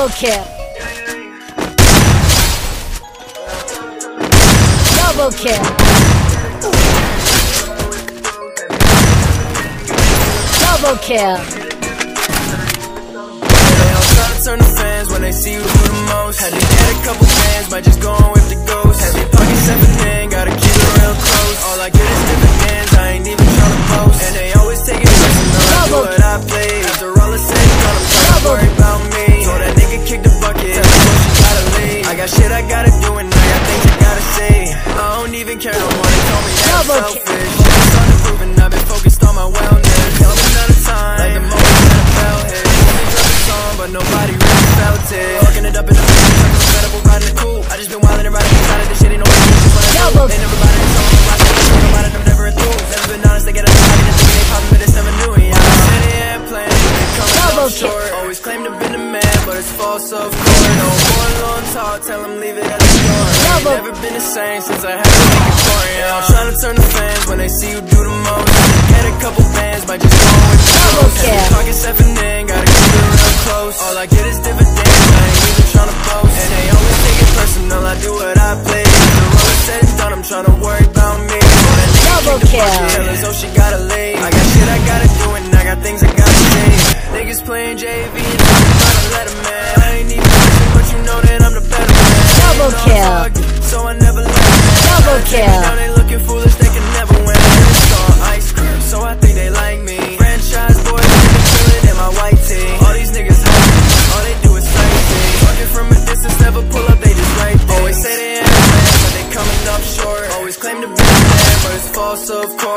Double kill. Double kill. Double kill. Turn fans when they see you do the most. Had to get a couple fans, just got shit I gotta do and I got things I gotta say. I don't even care no more, they told me that I'm selfish. Focused on improving, I've been focused on my wellness. Tell me another time, like the moment that I felt hit. Only dropped a song, but nobody really felt it. Fucking it up in the face, I'm with riding the coupe. I just been wildin' and riding inside of this shit, ain't no when I do. They never lied, told me why shit, ain't nobody them never enthused. Never been honest, they get a lie, and they poppin', but it's never new. Yeah, I said they had plans, but they coming up short. Always claimed to been the man, but it's false, of course. No call, tell him leave it at the door. Ain't never been the same since I had a story. I'm trying to turn the fans when they see you do the most. Had a couple bands by just going with the clothes. Yeah. Pocket seven in, gotta keep it real close. All I get is dividends, I ain't even trying to boast. And they only take it personal, I do what I please. The road said and done, I'm trying to worry about me. Double kill. Oh, she gotta leave. I got shit I gotta do, and I got things I gotta say. Niggas playing JV. double kill. Now they looking foolish, they can never win. It's all ice cream, so I think they like me. Franchise boys, they chillin' in my white tee. All these niggas all they do is fight me. From a distance, never pull up, they just right Always say they ain't but they coming up short. Always claim to be a but it's false, of course.